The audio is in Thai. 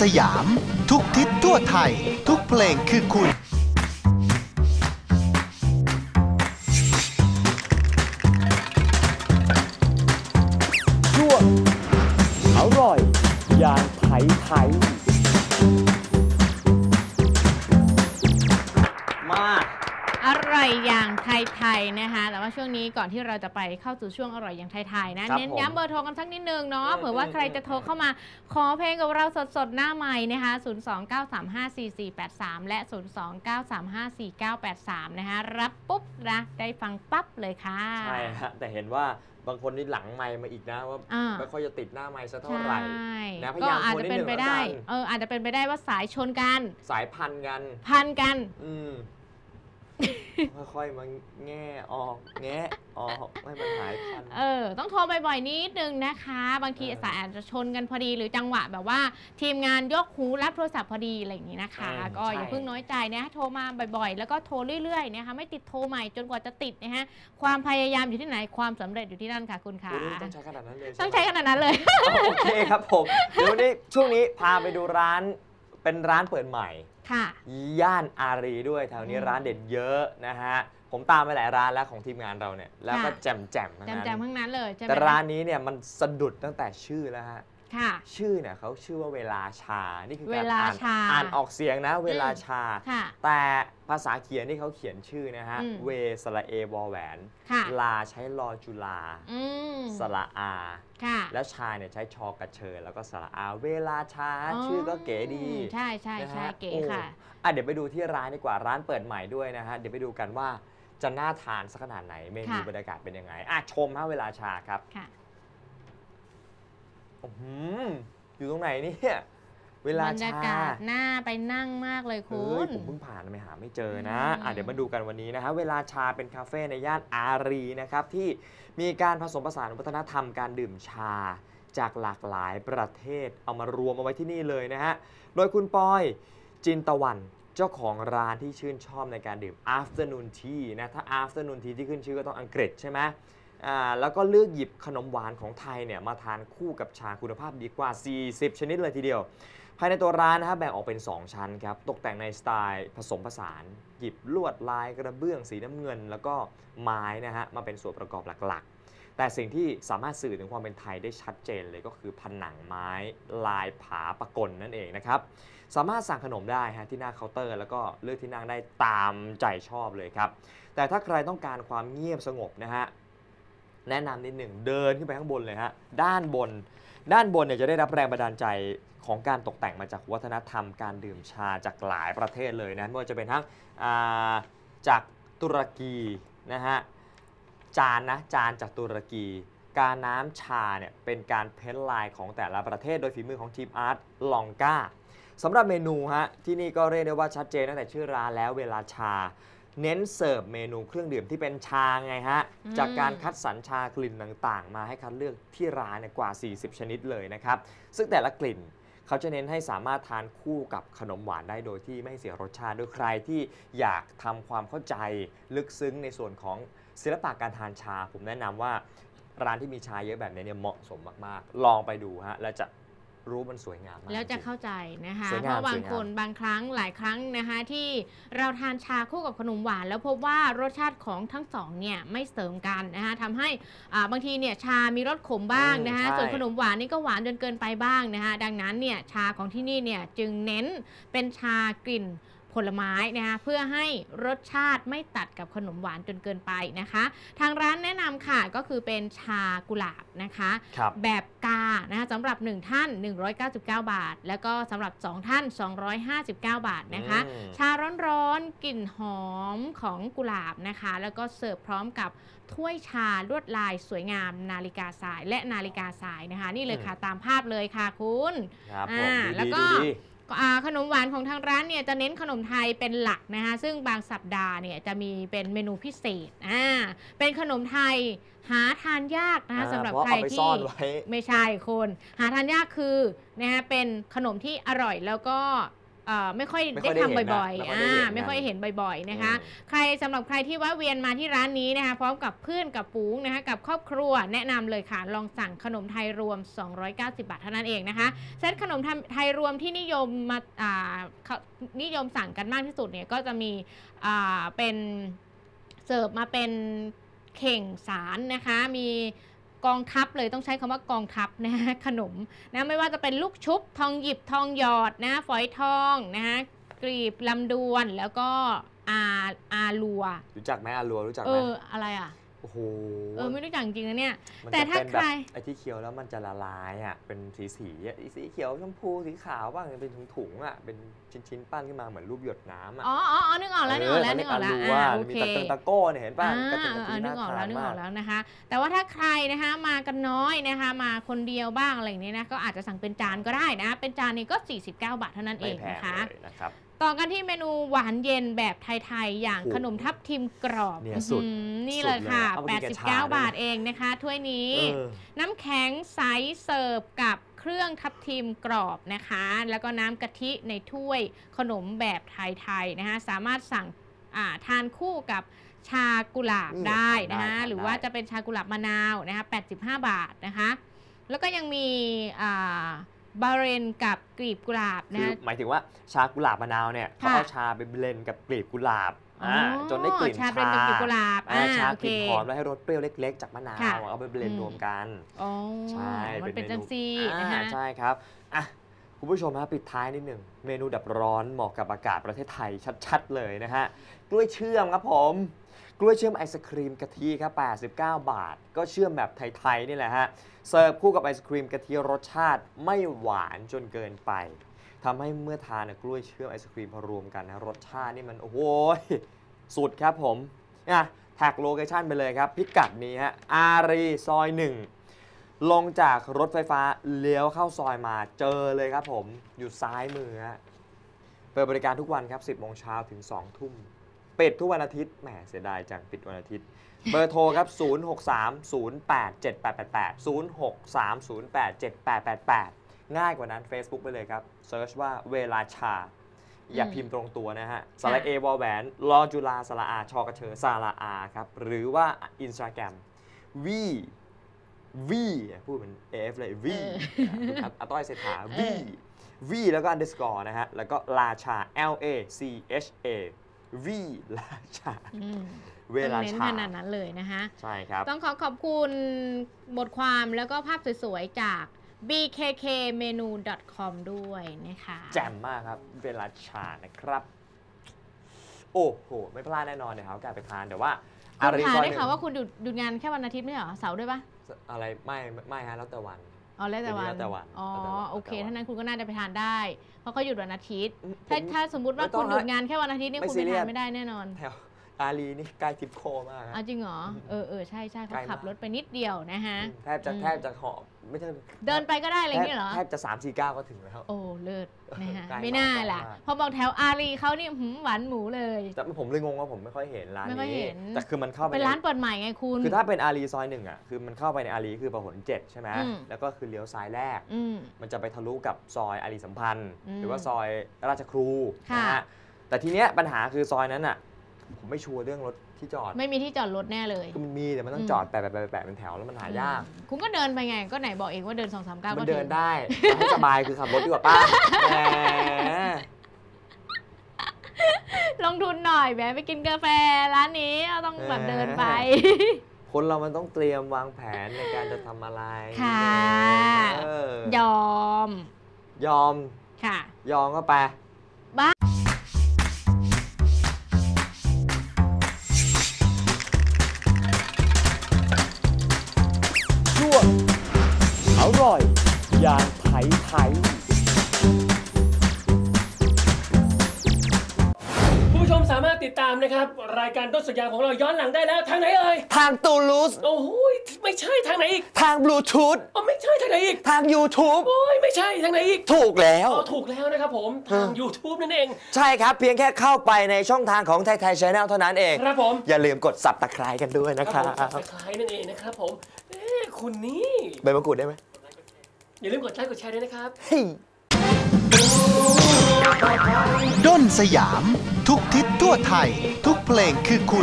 สยาม ทุกทิศทั่วไทย ทุกเพลงคือคุณ ช่วงอร่อย อย่างไทยไท ทยๆนะคะ แต่ว่าช่วงนี้ก่อนที่เราจะไปเข้าสู่ช่วงอร่อยอย่างไทยๆนะ ครับเน้นผมย้ำเบอร์โทรกันสักนิดนึงเนาะ อืม เผื่อว่าอืมใครจะโทรเข้ามาขอเพลงกับเราสดๆ หน้าใหม่นะคะ 029354483 และ 029354983 นะคะ รับปุ๊บนะ ได้ฟังปั๊บเลยค่ะใช่ฮะแต่เห็นว่าบางคนนี่หลังไมค์มาอีกนะว่าอ่า ไม่ค่อยจะติดหน้าไมค์สักเท่าใช่ไหร่นะพยาก็ยามอาจโทรจะนิดเป็นนึงไปแล้วได้กัน เอออาจจะเป็นไปได้ว่าสายชนกัน สายพันธุ์กัน พันกัน อืม ค่อยๆมาแง่ออก แงะออกให้มันหายพันธุ์เออ ต้องโทรบ่อยๆนิดนึงนะคะ บางทีเออสายอาจจะชนกันพอดีหรือจังหวะแบบว่า ทีมงานยกหูรับโทรศัพท์พอดีอะไรอย่างนี้นะคะ เออก็อย่าใช่ เพิ่งน้อยใจนะโทรมาบ่อยๆ แล้วก็โทรเรื่อยๆนะคะไม่ติดโทรใหม่จนกว่าจะติดนะฮะความพยายามอยู่ที่ไหนความสำเร็จอยู่ที่นั่นค่ะคุณค่ะโอ้นี่ต้องใช้ขนาดนั้นเลยต้องไหมใช้ขนาดนั้นเลย โอเคครับผมเดี๋ยววันนี้ช่วงนี้พาไปดูร้านเป็นร้านเปิดใหม่ ค่ะ ย่านอารีด้วยแถวนี้อืมร้านเด็ดเยอะนะฮะ ผมตามไปหลายร้านแล้วของทีมงานเราเนี่ย แล้วก็ค่ะ แจ่มแจ่มๆทั้งแจนั้นมๆทั้งนั้นเลยใช่ไหมแต่ร้านนี้เนี่ยมันสะดุดตั้งแต่ชื่อแล้วฮะ ค่ะ ชื่อเนี่ยเขาชื่อว่าเวลาชา นี่คือเวการลาอ่านชาอ่านออกเสียงนะ เวลาชา ค่ะแต่ภาษาเขียนที่เขาเขียนชื่อนะฮะ อืม เวสระเอวอแหวน ค่ะ ลาใช้ลอจุลา อืมสระอา ค่ะแล้วชาเนี่ยใช้ชอกระเชยแล้วก็สระอา เวลาชา ชื่อก็เก๋ดีใช่ใช่นะใช่ฮะเก๋โอ้ค่ะอะเดี๋ยวไปดูที่ร้านดีกว่า ร้านเปิดใหม่ด้วยนะฮะ เดี๋ยวไปดูกันว่าจะน่าทานสักขนาดไหน เมนูค่ะ บรรยากาศเป็นยังไง อะชมฮะเวลาชาครับ ค่ะ อื้อหืออยู่ตรงไหนเนี่ยเวลาบรรยาชากาศน่าไปนั่งมากเลยคุเอ้ยณ ผมเพิ่งผ่านไปหาไม่เจอนะอืม อะเดี๋ยวมาดูกันวันนี้นะฮะเวลาชาเป็นคาเฟ่ในย่านอารีนะครับที่มีการผสมผสานวัฒนธรรมการดื่มชา จากหลากหลายประเทศเอามารวมเอาไว้ที่นี่เลยนะฮะ โดยคุณปอยจินตะวันเจ้าของร้านที่ชื่นชอบในการดื่ม afternoon tea นะถ้า afternoon tea ที่ขึ้นชื่อก็ต้องอังกฤษใช่ไหม อ่าแล้วก็เลือกหยิบขนมหวานของไทยเนี่ยมาทานคู่กับชาคุณภาพดีกว่า 40 ชนิดเลยทีเดียว ภายในตัวร้านนะฮะแบ่งออกเป็น 2 ชั้นครับตกแต่งในสไตล์ผสมผสาน หยิบลวดลายกระเบื้องสีน้ำเงิน แล้วก็ไม้นะฮะมาเป็นส่วนประกอบหลักๆ แต่สิ่งที่สามารถสื่อถึงความเป็นไทยได้ชัดเจนเลยก็คือผนังไม้ลายผาปะกลนั่นเองนะครับสามารถสั่งขนมได้ฮะที่หน้าเคาน์เตอร์ แล้วก็เลือกที่นั่งได้ตามใจชอบเลยครับแต่ถ้าใครต้องการความเงียบสงบนะฮะ แนะนำนิดหนึ่งเดินขึ้นไปข้างบนเลยฮะด้านบน ด้านบนเนี่ยจะได้รับแรงบันดาลใจของการตกแต่งมาจากวัฒนธรรมการดื่มชาจากหลายประเทศเลยนะไม่ว่าจะเป็นทั้งาจากตุรกีนะฮะจานนะจานจากตุรกี การน้ำชาเนี่ยเป็นการเพ้นลายของแต่ละประเทศโดยฝีมือของทีมอาร์ตลองกาสำหรับเมนูฮะที่นี่ก็เรียกได้ว่าชัดเจนตั้งแต่ชื่อร้านแล้วเวลาชา เน้นเสิร์ฟเมนูเครื่องดื่มที่เป็นชาไงฮะ อืม จากการคัดสรรชากลิ่นต่างๆ มาให้คัดเลือกที่ร้านเนี่ยกว่า 40 ชนิดเลยนะครับ ซึ่งแต่ละกลิ่นเขาจะเน้นให้สามารถทานคู่กับขนมหวานได้โดยที่ไม่เสียรสชาติด้วยใครที่อยากทำความเข้าใจลึกซึ้งในส่วนของศิลปะการทานชา ผมแนะนำว่าร้านที่มีชาเยอะแบบนี้เนี่ยเหมาะสมมากๆ ลองไปดูฮะแล้วจะ รู้มันสวยงามมาก แล้วจะริงๆเข้าใจนะคะสวยเพงามราะบางสวยงามคนบางครั้งหลายครั้งนะคะ ที่เราทานชาคู่กับขนมหวาน แล้วพบว่ารสชาติของทั้งสองเนี่ยไม่เสริมกันนะคะทำให้อ่าบางทีเนี่ยชามีรสขมบ้างนะคะ อืมใช่ ส่วนขนมหวานนี่ก็หวานจนเกินไปบ้างนะคะ ดังนั้นเนี่ยชาของที่นี่เนี่ยจึงเน้นเป็นชากลิ่น ผลไม้นะคะเพื่อให้รสชาติไม่ตัดกับขนมหวานจนเกินไปนะคะ ทางร้านแนะนำค่ะก็คือเป็นชากุหลาบนะคะครับแบบกานะคะสำหรับ 1 ท่าน 199 บาท แล้วก็สำหรับ 2 ท่าน 259 บาทนะคะอืมชาร้อนๆกลิ่นหอมของกุหลาบนะคะ แล้วก็เสิร์ฟพร้อมกับถ้วยชาลวดลายสวยงามนาฬิกาสายและนาฬิกาสายนะคะ นี่เลยค่ะตามภาพเลยค่ะคุณครับผมอ่าดูแล้วดีก็ดูดีอ่า ขนมหวานของทางร้านเนี่ยจะเน้นขนมไทยเป็นหลักนะคะซึ่งบางสัปดาห์เนี่ยจะมีเป็นเมนูพิเศษอ่าเป็นขนมไทยหาทานยากนะคะอ่าสำหรับเพราะใครเอาไปซ่ที่อนไว้ไม่ใช่คน หาทานยากคือนะฮะเป็นขนมที่อร่อยแล้วก็เอ่อ ไม่ค่อยไม่ค่ได้อยได้ทำเห็นนะบ่อยไม่ๆค่อยได้อ่าเห็นกันไม่ค่อยเห็นบ่อยๆนะคะอืมใครสำหรับใครที่แว่าเวียนมาที่ร้านนี้นะคะพร้อมกับเพื่อนกับปูงนะคะกับครอบครัวแนะนำเลยค่ะลองสั่งขนมไทยรวม 290 บาทเท่านั้นเองนะคะเซตขนมไทยรวมที่นิยมมาอ่าเขานิยมสั่งกันมากที่สุดเนี่ยก็จะมีอ่าเป็นเสิร์ฟมาเป็นเข่งสารนะคะมี กองทัพเลยต้องใช้คำว่ากองทัพนะขนมนะไม่ว่าจะเป็นลูกชุบทองหยิบทองหยอดนะฝอยทองนะคะกรีบลำดวนแล้วก็อาอาลัว รู้จักไหมอารัวรู้จักเอไหมออะไรอะ โอ้โหเออไม่รู้จักจริงๆนะเนี่ย มันแต่จะถ้าเป็นใคแบบรไอ้ที่เคี้ยวแล้วมันจะละลายอะเป็นสีสีๆอะสีเขียวชมพูสีขาวบ้างเป็นถุงๆอะเป็นชิ้นๆปั้นขึ้นมาเหมือนรูปหยดน้ำอะอ๋ออ๋ออ๋อนึกออกแล้วนึกออกแล้วนึกออกแล้วว่าอ่าโอมีเค ตะเติงตะโก้เนี่ยเห็นป่ะอ่ากระติกกะเอทิอนึน่ากออกทาแล้วนนึกอมาอกกแล้วนะคะ แต่ว่าถ้าใครนะคะมากันน้อยนะคะ มาคนเดียวบ้างอะไรอย่างนี้นะก็อาจจะสั่งเป็นจานก็ได้นะ เป็นจานนี้ก็ 49 บาทเท่านั้นเอไม่งแพงนะคะ เลยนะครับ ต่อกันที่เมนูหวานเย็นแบบไทย ๆ อย่างโอ้โหขนมทับทิมกรอบเนี่ยสุดอื้อหือนี่เลยค่ะ สุดเลยเอามากินกับชาด้วยนะ89บาทเองนะคะ ถ้วยนี้ เออ น้ำแข็งใสเสิร์ฟกับเครื่องทับทิมกรอบนะคะ แล้วก็น้ำกะทิในถ้วยขนมแบบไทย ๆ นะคะ สามารถสั่งอ่าทานคู่กับชากุหลาบอืมได้ทานได้นะคะทานหรือว่าได้จะเป็นชากุหลาบมะนาวนะคะ85 บาทนะคะ แล้วก็ยังมีอ่า บาเรนกับกลีบกุหลาบนะ คือคะหมายถึงว่าชากุหลาบมะนาวเนี่ยเขาค่ะเอาชาไปเบลนด์กับกลีบกุหลาบอ่าจนได้กลิ่นชาเป็นกับกลีบกุหลาบอ่าอ่าชาออกกลิ่นหอมแล้วให้รสเปรี้ยวเล็ก ๆ จากมะนาวค่ะเอาไปเบลนด์อืมรวมกันอ๋อใช่ มันเป็นมันจังซี่นะอ่าคะใช่ครับอะ คุณผู้ชมฮะปิดท้ายนิดหนึ่งเมนูดับร้อนเหมาะกับอากาศประเทศไทยชัดๆเลยนะฮะกล้วยเชื่อมครับผมกล้วยเชื่อมไอศครีมกะทิครับ 89 บาท ก็เชื่อมแบบไทยๆนี่แหละฮะ เสิร์ฟคู่กับไอศครีมกะทิรสชาติไม่หวานจนเกินไปทำให้เมื่อทานกล้วยเชื่อมไอศครีมพอรวมกันนะรสชาตินี่มันโอ้โหสุดครับผมอะ tag location ไปเลยครับ พิกัดนี้ฮะอารีซอยหนึ่ง ลงจากรถไฟฟ้าเลี้ยวเข้าซอยมาเจอเลยครับผม อยู่ซ้ายมือฮะเปิดบริการทุกวันครับ 10โมงเช้าถึง 2 ทุ่มปิดทุกวันอาทิตย์แหมเสียดายจังปิดวันอาทิตย์ เบอร์โทรครับ 0630878880ง่ายกว่านั้น Facebook ไปเลยครับ search ว่าเวฬาฌา อย่าอืมพิมพ์ตรงตัวนะฮะสระเอวอลแหวนลอจุลาสระอาชอกระเชอสระอาครับ หรือว่า Instagram วี วีพูดเหมือน AF เลยวีเออครับอาต้อยเศรษฐาเอวีอวีแล้วก็ underscore นะฮะ แล้วก็ลาชา L A C H A วีลาชาอืมเวลาต้องเน้นชาขนาดนั้นเลยนะคะ ใช่ครับ ต้องขอขอบคุณบทความแล้วก็ภาพสวยๆ จาก bkkmenu.com ด้วยนะคะ แจ่มมากครับ เวลาชานะครับ โอ้โห ไม่พลาดแน่นอนเดี๋ยวหาโอกาสไปทานแต่ว่าคุ อาณรีคะซอยได้หนึ่ข่าวงว่าคุณหยุดหยุดงานแค่วันอาทิตย์ไม่ใช่เหรอเสาร์ด้วยปะอะไรไม่ไม่ฮะแล้วแต่วัน อ๋อแล้วแต่วันแล้วแต่วันอ๋อแล้วแต่วันโอเคแล้วแต่วัน ถ้านั้นคุณก็น่าจะไปทานได้ เพราะเขาหยุดวันอาทิตย์ผมถ้าถ้าสมมติว่าไม่ต้คุองณหยุดฮะงานแค่วันอาทิตย์นี่ไม่คุณซีไปเรียทาสนไม่ได้แน่นอน แถว อารีนี่ใกล้ทิปโคมากอ๋อฮะจริงเหรอ เออเออใช่ใช่เขาใกล้มาก ขับรถไปนิดเดียวนะฮะ แทบจะอืม แทบจะเหาะไม่ใช่เดินไปก็ได้อะไรอย่างเงี้ยเหรอ แทบจะ 3 4 9 ก็ถึงแล้ว โอ้เลิศนะฮะใกล้มากไม่น่าใกล้ล่ะมาก พอบอกแถวอารีเขานี่หืมหวานหมูเลย แต่ผมเลยงงว่าผมไม่ค่อยเห็นร้านไม่ค่อยนี้เห็น แต่คือมันเข้าไปเป็นในร้านเปิดใหม่ไงคุณ คือถ้าเป็นอารีซอยหนึ่งอะคือมันเข้าไปในอารีคือประหลเจ็ดใช่ไหมอืม แล้วก็คือเลี้ยวซ้ายแรก อืม มันจะไปทะลุกับซอยอารีสัมพันธ์ อืมหรือว่าซอยราชครูค่ะ นะฮะแต่ทีเนี้ยปัญหาคือซอยนั้นอะ ผมไม่ชัวร์เรื่องรถที่จอดไม่มีที่จอดรถแน่เลยคือมันมีแต่มันต้ออืงมจอดแปะแปะแปะแปะเป็นแถวแล้วมันหายากอืมคุณก็เดินไปไง ก็ไหนบอกเองว่าเดินสองสามก้าวมัก็นเดิถึนงได้ให้สบายคือขับรถดีกว่าป้าแหมลงทุนหน่อยแหมไปกินกาแฟร้านนี้เราต้องแบบเดินไป คนเรามันต้องเตรียมวางแผนในการจะทำอะไรค่ะ เออยอม ยอมค่ะ ยอมก็ไป ดตามนะครับ รายการต้นสัญญาของเราย้อนหลังได้แล้วทางไหนเอ่ยทางตูลูสโอ้โหยไม่ใช่ทางไหนอีกทางบลูทูธอ๋อไม่ใช่ทางไหนอีกทาง YouTube โอ้ยไม่ใช่ทางไหนอีกถูกแล้ว อ๋อถูกแล้วนะครับผมทางเออ YouTube นั่นเอง ใช่ครับเพียงแค่เข้าไปในช่องทางของไทยไทย channel เท่านั้นเอง ครับผม อย่าลืมกดสับตะไคร้กันด้วยนะคครัรับบผมคล้ายนั่นเองนะครับผมเอ๊ะคุณนี่ใบมะกรูดได้ไหมอย่าลืมกดไลค์กดแชร์ด้วยนะครับ เฮ้ย ด้นสยาม ทุกทิศทั่วไทย ทุกเพลงคือคุณ